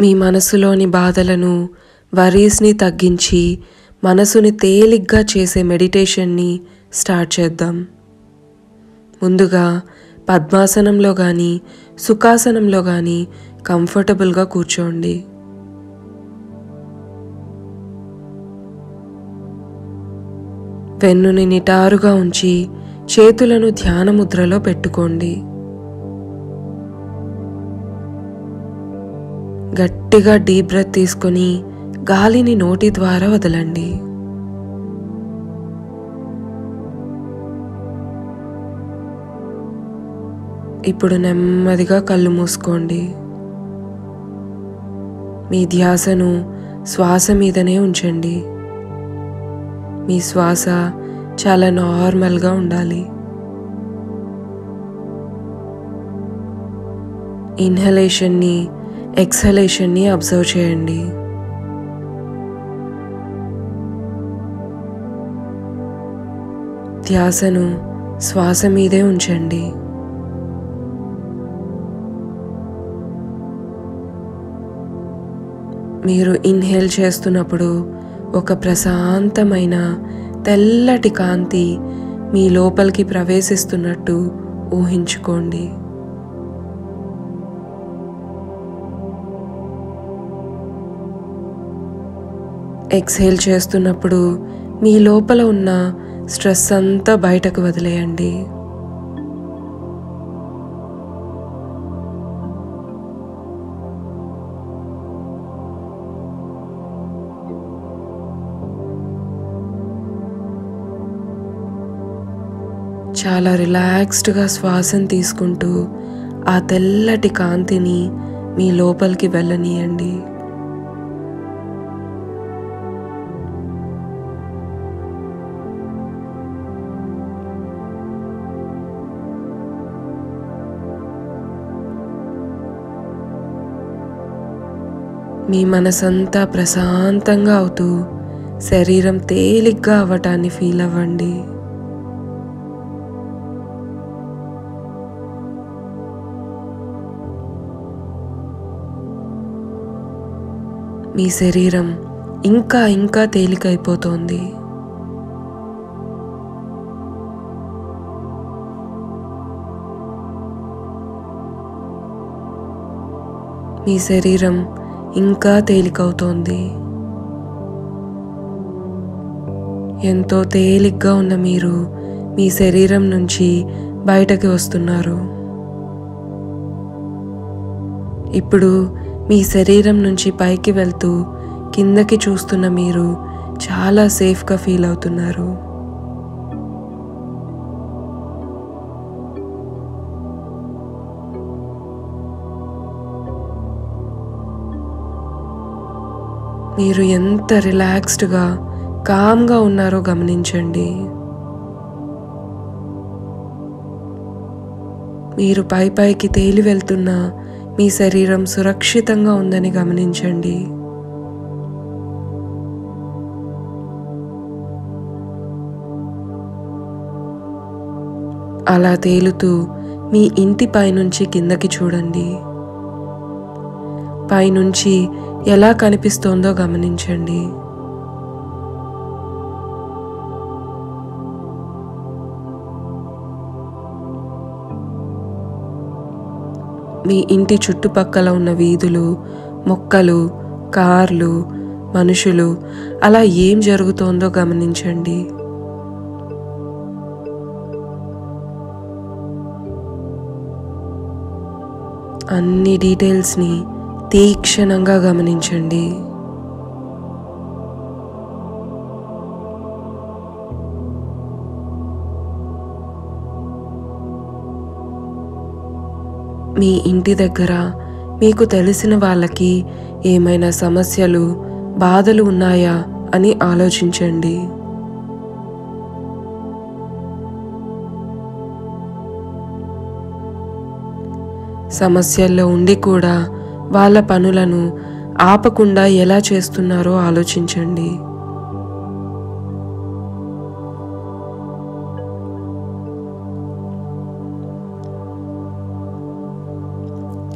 మీ మనసులోని బాధలను వరీస్ని తగ్గించి మనసుని తేలిగ్గా చేసే మెడిటేషన్ని స్టార్ట్ చేద్దాం. ముందుగా పద్మాసనంలో కానీ సుఖాసనంలో కానీ కంఫర్టబుల్గా కూర్చోండి. వెన్నుని నిటారుగా ఉంచి చేతులను ధ్యాన ముద్రలో పెట్టుకోండి. గట్టిగా డీప్ బ్రెత్ తీసుకొని గాలిని నోటి ద్వారా వదలండి. ఇప్పుడు నెమ్మదిగా కళ్ళు మూసుకోండి. మీ ధ్యాసను శ్వాస మీదనే ఉంచండి. మీ శ్వాస చాలా నార్మల్గా ఉండాలి. ఇన్హలేషన్ని ఎక్సలేషన్ని అబ్జర్వ్ చేయండి. ధ్యాసను శ్వాస మీదే ఉంచండి. మీరు ఇన్హేల్ చేస్తున్నప్పుడు ఒక ప్రశాంతమైన తెల్లటి కాంతి మీ లోపలికి ప్రవేశిస్తున్నట్టు ఊహించుకోండి. ఎక్స్హేల్ చేస్తున్నప్పుడు మీ లోపల ఉన్న స్ట్రెస్ అంతా బయటకు వదిలేయండి. చాలా రిలాక్స్డ్గా శ్వాసను తీసుకుంటూ ఆ తెల్లటి కాంతిని మీ లోపలికి వెళ్ళనీయండి. మీ మనసంతా ప్రశాంతంగా అవుతూ శరీరం తేలిగ్గా అవ్వటాన్ని ఫీల్ అవ్వండి. మీ శరీరం ఇంకా ఇంకా తేలికైపోతోంది. మీ శరీరం ఇంకా తేలికవుతోంది. ఎంతో తేలిగ్గా ఉన్న మీరు మీ శరీరం నుంచి బయటకి వస్తున్నారు. ఇప్పుడు మీ శరీరం నుంచి పైకి వెళ్తూ కిందకి చూస్తున్న మీరు చాలా సేఫ్గా ఫీల్ అవుతున్నారు. మీరు ఎంత రిలాక్స్డ్గా కామ్గా ఉన్నారో గమనించండి. మీరు పై పైకి తేలి వెళ్తున్న మీ శరీరం సురక్షితంగా ఉందని గమనించండి. అలా తేలుతూ మీ ఇంటి పైనుంచి కిందకి చూడండి. పైనుంచి ఎలా కనిపిస్తోందో గమనించండి. మీ ఇంటి చుట్టుపక్కల ఉన్న వీధులు మొక్కలు కార్లు మనుషులు అలా ఏం జరుగుతోందో గమనించండి. అన్ని డీటెయిల్స్ని తీక్షణంగా గమనించండి. మీ ఇంటి దగ్గర మీకు తెలిసిన వాళ్ళకి ఏమైనా సమస్యలు బాధలు ఉన్నాయా అని ఆలోచించండి. సమస్యల్లో ఉండి కూడా వాళ్ళ పనులను ఆపకుండా ఎలా చేస్తున్నారో ఆలోచించండి.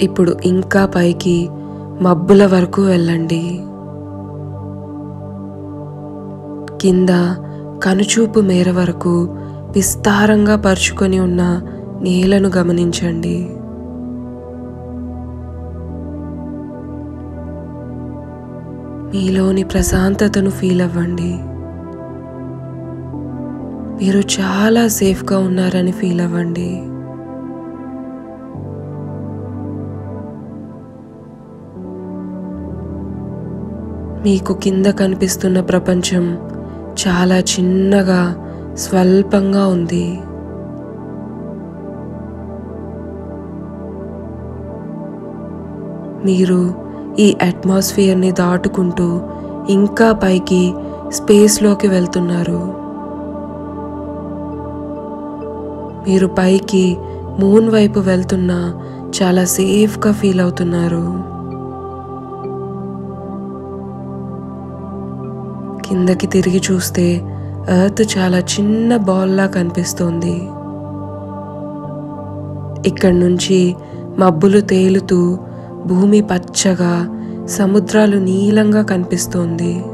ఇప్పుడు ఇంకా పైకి మబ్బుల వరకు వెళ్ళండి. కింద కనుచూపు మేర వరకు విస్తారంగా పరుచుకొని ఉన్న నేలను గమనించండి. మీలోని ప్రశాంతతను ఫీల్ అవ్వండి. మీరు చాలా సేఫ్గా ఉన్నారని ఫీల్ అవ్వండి. మీకు కింద కనిపిస్తున్న ప్రపంచం చాలా చిన్నగా స్వల్పంగా ఉంది. మీరు ఈ అట్మాస్ఫియర్ని దాటుకుంటూ ఇంకా పైకి స్పేస్లోకి వెళ్తున్నారు. మీరు పైకి మూన్ వైపు వెళ్తున్నా చాలా సేఫ్గా ఫీల్ అవుతున్నారు. కిందకి తిరిగి చూస్తే ఎర్త్ చాలా చిన్న బాల్లా కనిపిస్తోంది. ఇక్కడి నుంచి మబ్బులు తేలుతూ భూమి పచ్చగా సముద్రాలు నీలంగా కనిపిస్తోంది.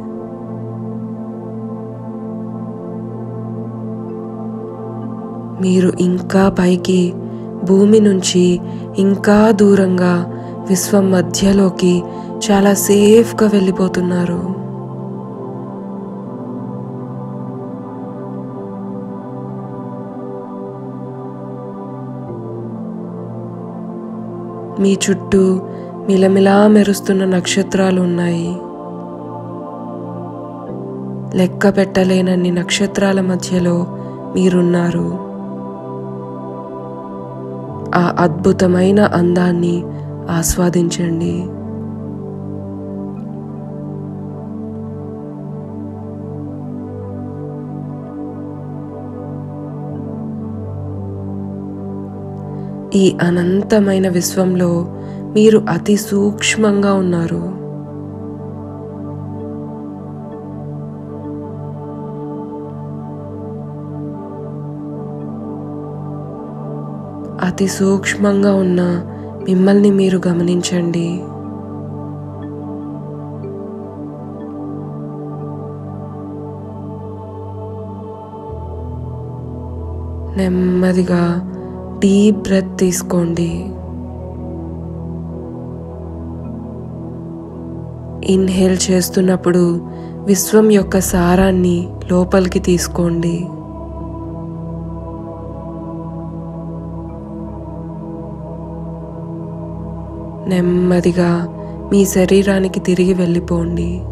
మీరు ఇంకా పైకి భూమి నుంచి ఇంకా దూరంగా విశ్వం మధ్యలోకి చాలా సేఫ్గా వెళ్ళిపోతున్నారు. మీ చుట్టూ మిలమిలా మెరుస్తున్న నక్షత్రాలు ఉన్నాయి. లెక్క పెట్టలేనన్ని నక్షత్రాల మధ్యలో మీరున్నారు. ఆ అద్భుతమైన అందాన్ని ఆస్వాదించండి. ఈ అనంతమైన విశ్వంలో మీరు అతి సూక్ష్మంగా ఉన్నారు. అతి సూక్ష్మంగా ఉన్న మిమ్మల్ని మీరు గమనించండి. నెమ్మదిగా డీప్ బ్రెత్ తీసుకోండి. ఇన్హేల్ చేస్తున్నప్పుడు విశ్వం యొక్క సారాన్ని లోపలికి తీసుకోండి. నెమ్మదిగా మీ శరీరానికి తిరిగి వెళ్ళిపోండి.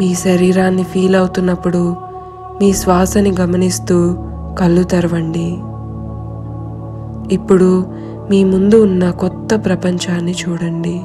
మీ శరీరాన్ని ఫీల్ అవుతున్నప్పుడు మీ శ్వాసని గమనిస్తూ కళ్ళు తెరవండి. ఇప్పుడు మీ ముందు ఉన్న కొత్త ప్రపంచాన్ని చూడండి.